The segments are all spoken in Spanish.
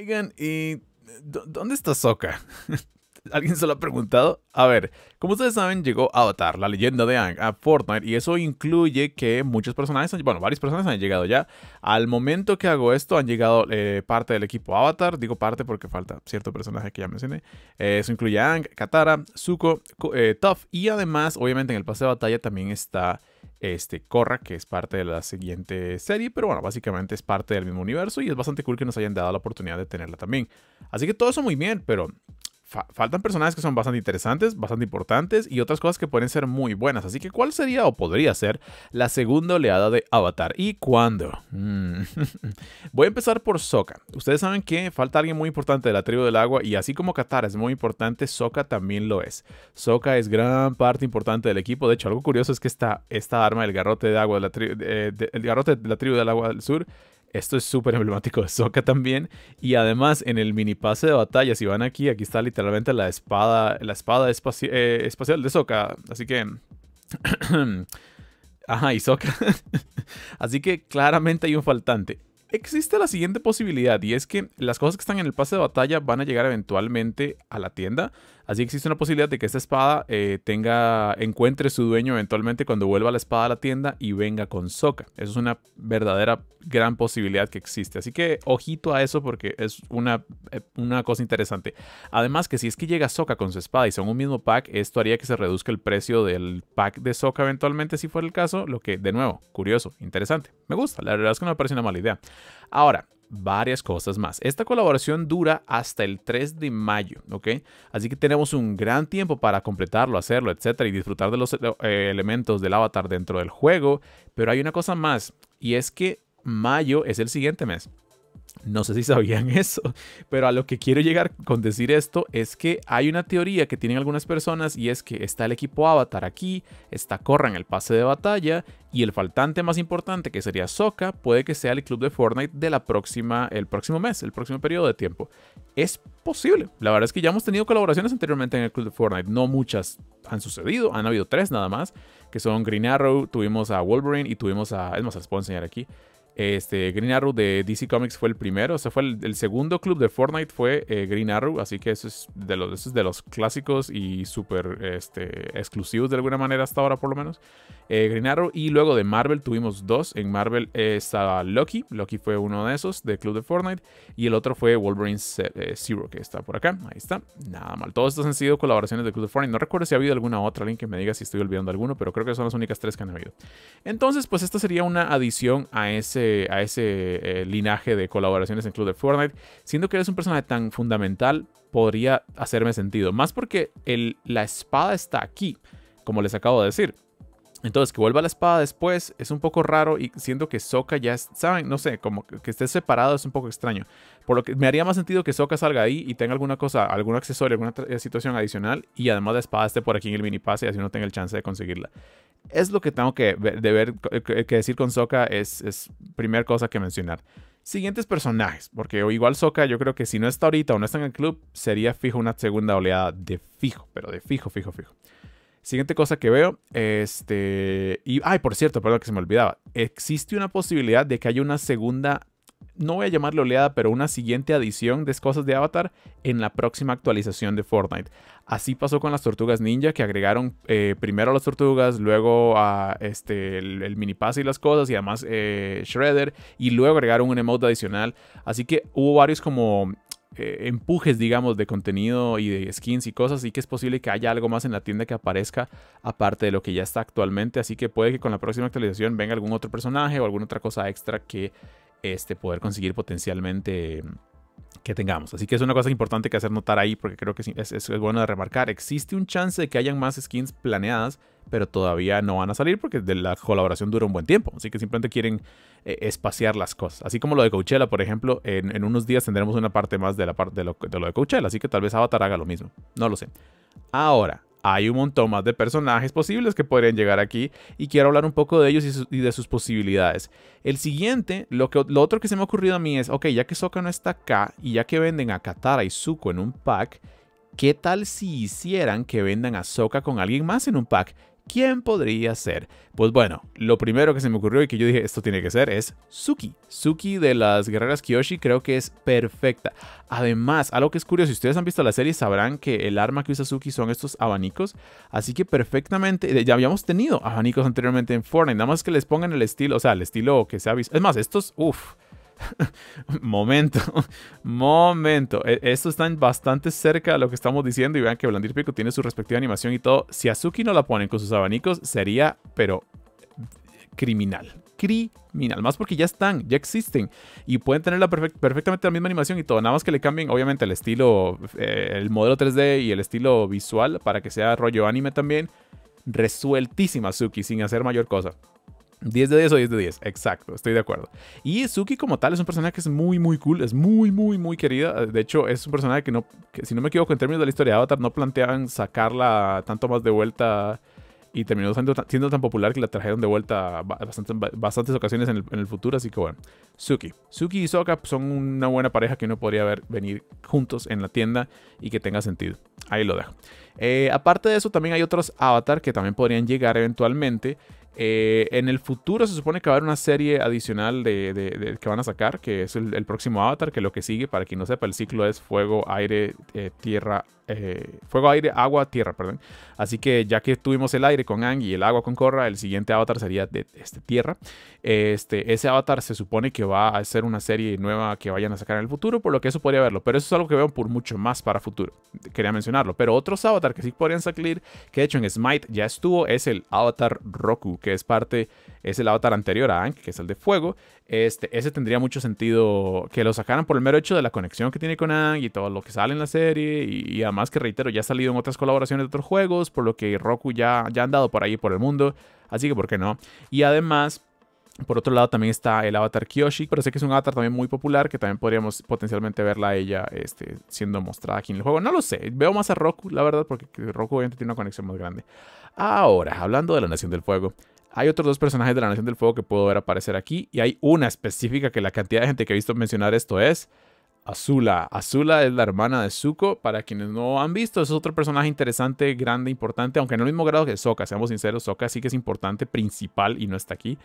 Oigan, ¿y dónde está Soka? ¿Alguien se lo ha preguntado? A ver, como ustedes saben, llegó Avatar, la leyenda de Aang, a Fortnite y eso incluye que muchos personajes, bueno, varios personajes han llegado ya. Al momento que hago esto, han llegado eh, parte del equipo Avatar, digo parte porque falta cierto personaje que ya mencioné. Eh, eso incluye a Aang, Katara, Zuko, eh, Toph y además, obviamente en el pase de batalla también está este, Korra, que es parte de la siguiente serie, pero bueno, básicamente es parte del mismo universo y es bastante cool que nos hayan dado la oportunidad de tenerla también. Así que todo eso muy bien, pero faltan personajes que son bastante interesantes, bastante importantes y otras cosas que pueden ser muy buenas. Así que, ¿cuál sería o podría ser la segunda oleada de Avatar? ¿Y cuándo? Mm. Voy a empezar por Sokka. Ustedes saben que falta alguien muy importante de la tribu del agua y así como Katara es muy importante, Sokka también lo es. Sokka es gran parte importante del equipo. De hecho, algo curioso es que esta, esta arma, el garrote de agua el garrote de la tribu del agua del sur, esto es súper emblemático de Sokka también. Y además, en el mini pase de batalla, si van aquí, aquí está literalmente la espada, la espada eh, espacial de Sokka. Así que... Ajá, y Sokka. Así que claramente hay un faltante. Existe la siguiente posibilidad y es que las cosas que están en el pase de batalla van a llegar eventualmente a la tienda. Así que existe una posibilidad de que esta espada eh, tenga, encuentre su dueño eventualmente cuando vuelva la espada a la tienda y venga con Soka. Eso es una verdadera gran posibilidad que existe. Así que ojito a eso porque es una, eh, una cosa interesante. Además que si es que llega Soka con su espada y son un mismo pack, esto haría que se reduzca el precio del pack de Soka eventualmente si fuera el caso. Lo que, de nuevo, curioso, interesante. Me gusta, la verdad es que no me parece una mala idea. Ahora, varias cosas más. Esta colaboración dura hasta el 3 de mayo, ¿ok? Así que tenemos un gran tiempo para completarlo, hacerlo, etcétera, y disfrutar de los eh, elementos del avatar dentro del juego. Pero hay una cosa más, y es que mayo es el siguiente mes. No sé si sabían eso, pero a lo que quiero llegar con decir esto es que hay una teoría que tienen algunas personas y es que está el equipo Avatar aquí, está Korra en el pase de batalla y el faltante más importante que sería Sokka puede que sea el club de Fortnite de la próxima, el próximo mes, el próximo periodo de tiempo. Es posible. La verdad es que ya hemos tenido colaboraciones anteriormente en el club de Fortnite. No muchas han sucedido, han habido tres nada más, que son Green Arrow, tuvimos a Wolverine y tuvimos a... Es más, les puedo enseñar aquí. Este, Green Arrow de DC Comics fue el primero, o sea, fue el, segundo club de Fortnite fue eh, Green Arrow, así que eso es de los, de los clásicos y súper este, exclusivos de alguna manera hasta ahora por lo menos. Eh, Green Arrow y luego de Marvel tuvimos dos, en Marvel estaba Loki, Loki fue uno de esos de club de Fortnite y el otro fue Wolverine eh, Zero que está por acá, ahí está, nada mal. Todos estos han sido colaboraciones de club de Fortnite, no recuerdo si ha habido alguna otra, alguien que me diga si estoy olvidando alguno, pero creo que son las únicas tres que han habido. Entonces, pues esta sería una adición a ese a ese eh, linaje de colaboraciones en Club de Fortnite, siendo que eres un personaje tan fundamental, podría hacerme sentido. Más porque el, la espada está aquí, como les acabo de decir. Entonces, que vuelva la espada después es un poco raro y siento que Sokka ya, ¿saben? No sé, como que esté separado es un poco extraño. Por lo que me haría más sentido que Sokka salga ahí y tenga alguna cosa, algún accesorio, alguna eh, situación adicional y además la espada esté por aquí en el mini pase y así no tenga el chance de conseguirla es lo que tengo que, de ver, que decir con Soka es, es primera cosa que mencionar. Siguientes personajes, porque igual Soka yo creo que si no está ahorita o no está en el club, sería fijo una segunda oleada de fijo, pero de fijo, fijo, fijo. Siguiente cosa que veo, este... Y, ay, por cierto, perdón que se me olvidaba. Existe una posibilidad de que haya una segunda no voy a llamarle oleada, pero una siguiente adición de cosas de Avatar en la próxima actualización de Fortnite. Así pasó con las tortugas ninja, que agregaron eh, primero a las tortugas, luego a este, el, mini pass y las cosas, y además eh, Shredder, y luego agregaron un emote adicional. Así que hubo varios como eh, empujes, digamos, de contenido y de skins y cosas, así que es posible que haya algo más en la tienda que aparezca aparte de lo que ya está actualmente, así que puede que con la próxima actualización venga algún otro personaje o alguna otra cosa extra que este, poder conseguir potencialmente que tengamos. Así que es una cosa importante que hacer notar ahí porque creo que es, es, bueno de remarcar. Existe un chance de que hayan más skins planeadas, pero todavía no van a salir porque de la colaboración dura un buen tiempo. Así que simplemente quieren eh, espaciar las cosas. Así como lo de Coachella, por ejemplo, en, unos días tendremos una parte más de, la parte de, de lo de Coachella. Así que tal vez Avatar haga lo mismo. No lo sé. Ahora, hay un montón más de personajes posibles que podrían llegar aquí y quiero hablar un poco de ellos y, de sus posibilidades. El siguiente, lo, otro que se me ha ocurrido a mí es, ok, ya que Sokka no está acá y ya que venden a Katara y Zuko en un pack, ¿qué tal si hicieran que vendan a Sokka con alguien más en un pack? ¿Quién podría ser? Pues bueno, lo primero que se me ocurrió y que yo dije esto tiene que ser es Suki. Suki de las guerreras Kyoshi creo que es perfecta. Además, algo que es curioso, si ustedes han visto la serie sabrán que el arma que usa Suki son estos abanicos. Así que perfectamente, ya habíamos tenido abanicos anteriormente en Fortnite. Nada más que les pongan el estilo, o sea, el estilo que se ha visto. Es más, estos, uff momento, momento. E, estos están bastante cerca de lo que estamos diciendo y vean que Blandir Pico tiene su respectiva animación y todo. Si Azuki no la ponen con sus abanicos, sería, pero criminal. Criminal. Más porque ya están, ya existen. Y pueden tener perfectamente la misma animación y todo. Nada más que le cambien, obviamente, el estilo, eh, el modelo 3D y el estilo visual para que sea rollo anime también. Resueltísima Azuki sin hacer mayor cosa. 10 de 10 o 10 de 10, exacto, estoy de acuerdo. Y Suki como tal es un personaje que es muy, muy cool, es muy, muy, muy querida. De hecho, es un personaje que no, si no me equivoco, en términos de la historia de Avatar, no planteaban sacarla tanto más de vuelta y terminó siendo, tan popular que la trajeron de vuelta bastante, bastantes ocasiones en el, futuro. Así que bueno, Suki. Suki y Sokka son una buena pareja que uno podría ver venir juntos en la tienda y que tenga sentido. Ahí lo dejo. Eh, aparte de eso, también hay otros Avatar que también podrían llegar eventualmente. Eh, en el futuro se supone que va a haber una serie adicional de, que van a sacar, que es el, próximo Avatar, que lo que sigue, para quien no sepa, el ciclo es fuego, aire, eh, tierra, eh, fuego, aire, agua, tierra, perdón. Así que ya que tuvimos el aire con Ang y el agua con Korra, el siguiente avatar sería de este, tierra. Este, ese avatar se supone que va a ser una serie nueva que vayan a sacar en el futuro, por lo que eso podría verlo. Pero eso es algo que veo por mucho más para futuro. Quería mencionarlo. Pero otros avatar que sí podrían salir, que de hecho en Smite ya estuvo, es el avatar Roku, que es parte, es el avatar anterior a Ang, que es el de fuego. Este, ese tendría mucho sentido que lo sacaran por el mero hecho de la conexión que tiene con Ang y todo lo que sale en la serie. Y, además que reitero, ya ha salido en otras colaboraciones de otros juegos, por lo que Roku ya, ya ha andado por ahí por el mundo. Así que, ¿por qué no? Y además, por otro lado también está el avatar Kyoshi, pero sé que es un avatar también muy popular que también podríamos potencialmente verla a ella este, siendo mostrada aquí en el juego. No lo sé, veo más a Roku, la verdad, porque Roku obviamente tiene una conexión más grande. Ahora, hablando de la Nación del Fuego, hay otros dos personajes de la Nación del Fuego que puedo ver aparecer aquí. Y hay una específica que la cantidad de gente que ha visto mencionar esto es Azula. Azula es la hermana de Zuko. Para quienes no han visto, es otro personaje interesante, grande, importante. Aunque no el mismo grado que Sokka, seamos sinceros. Sokka sí que es importante, principal y no está aquí.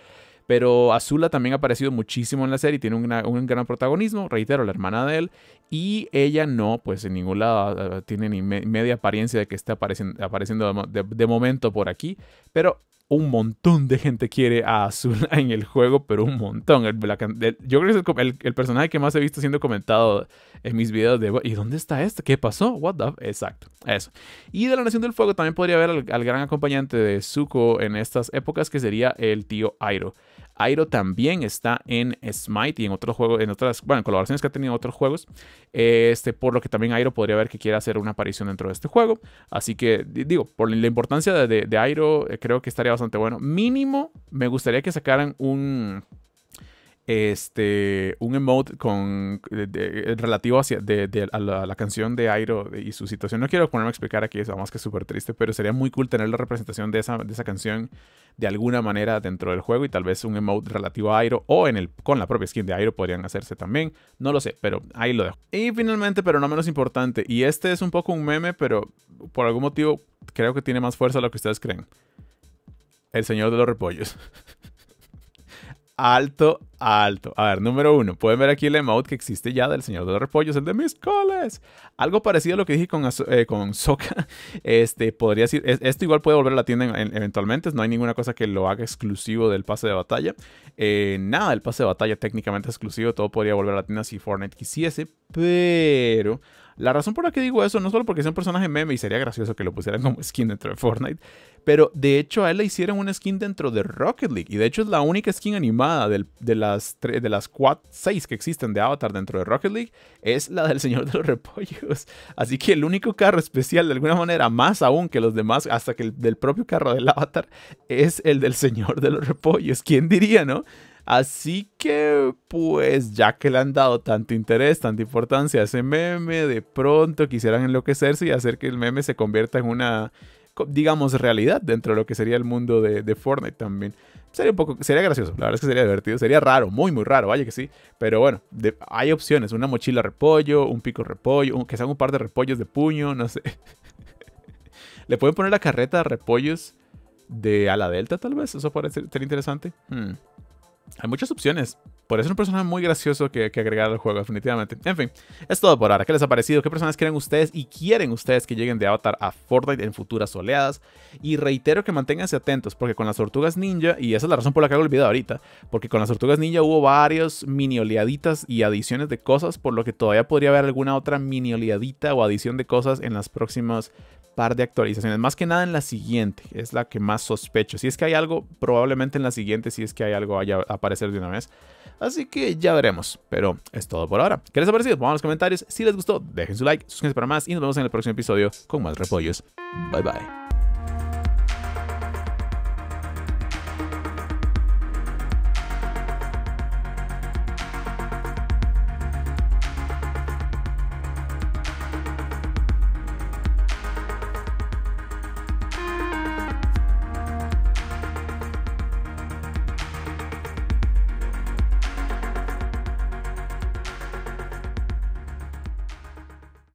Pero Azula también ha aparecido muchísimo en la serie, tiene un gran protagonismo, reitero, la hermana de él, y ella no, pues en ningún lado eh, tiene ni media apariencia de que esté apareciendo, apareciendo de, momento por aquí, pero un montón de gente quiere a Azula en el juego, pero un montón. yo creo que es el, personaje que más he visto siendo comentado en mis videos de ¿y dónde está este? ¿Qué pasó? What the? Exacto, eso. Y de la Nación del Fuego también podría haber al, al gran acompañante de Zuko en estas épocas, que sería el tío Airo. Airo también está en Smite y en otros juegos, en otras, bueno, colaboraciones que ha tenido en otros juegos. Este, por lo que también Airo podría ver que quiere hacer una aparición dentro de este juego. Así que, digo, por la importancia de, de, Airo, eh, creo que estaría bastante bueno. Mínimo, me gustaría que sacaran un este, un emote con, relativo hacia, de, a, la, canción de Airo y su situación. No quiero ponerme a explicar aquí eso, vamos que es súper triste, pero sería muy cool tener la representación de esa, de esa canción de alguna manera dentro del juego y tal vez un emote relativo a Airo o en el, con la propia skin de Airo podrían hacerse también. No lo sé, pero ahí lo dejo. Y finalmente, pero no menos importante, y este es un poco un meme, pero por algún motivo creo que tiene más fuerza de lo que ustedes creen. El Señor de los Repollos. alto, alto. A ver, número uno, pueden ver aquí el emote que existe ya del Señor de los Repollos, el de mis coles. Algo parecido a lo que dije con, eh, con Soka. Este, podría decir, esto igual puede volver a la tienda eventualmente, no hay ninguna cosa que lo haga exclusivo del pase de batalla. Eh, nada del pase de batalla técnicamente exclusivo, todo podría volver a la tienda si Fortnite quisiese, pero la razón por la que digo eso no solo porque es un personaje meme y sería gracioso que lo pusieran como skin dentro de Fortnite, pero de hecho a él le hicieron una skin dentro de Rocket League y de hecho es la única skin animada de las, de las 6 que existen de Avatar dentro de Rocket League, es la del Señor de los Repollos. Así que el único carro especial de alguna manera, más aún que los demás, hasta que el del propio carro del Avatar, es el del Señor de los Repollos. ¿Quién diría, no? Así que, pues, ya que le han dado tanto interés, tanta importancia a ese meme, de pronto quisieran enloquecerse y hacer que el meme se convierta en una, digamos, realidad dentro de lo que sería el mundo de, Fortnite también. Sería un poco, sería gracioso, la verdad es que sería divertido, sería raro, muy, muy raro, vaya que sí. Pero bueno, hay opciones, una mochila repollo, un pico repollo, que sean un par de repollos de puño, no sé. le pueden poner la carreta de repollos de ala delta, tal vez. Eso puede ser, interesante. Hmm. Hay muchas opciones. Por eso es un personaje muy gracioso que, que, agregar al juego, definitivamente. En fin, es todo por ahora. ¿Qué les ha parecido? ¿Qué personas quieren ustedes y quieren ustedes que lleguen de Avatar a Fortnite en futuras oleadas? Y reitero que manténganse atentos, porque con las tortugas ninja, y esa es la razón por la que hago el video ahorita, porque con las tortugas ninja hubo varios mini oleaditas y adiciones de cosas, por lo que todavía podría haber alguna otra mini oleadita o adición de cosas en las próximas par de actualizaciones. Más que nada en la siguiente, es la que más sospecho. Si es que hay algo, probablemente en la siguiente, si es que hay algo, vaya a aparecer de una vez. Así que ya veremos. Pero es todo por ahora. ¿Qué les ha parecido? Pongan en los comentarios. Si les gustó, dejen su like, suscríbanse para más y nos vemos en el próximo episodio con más repollos. Bye bye.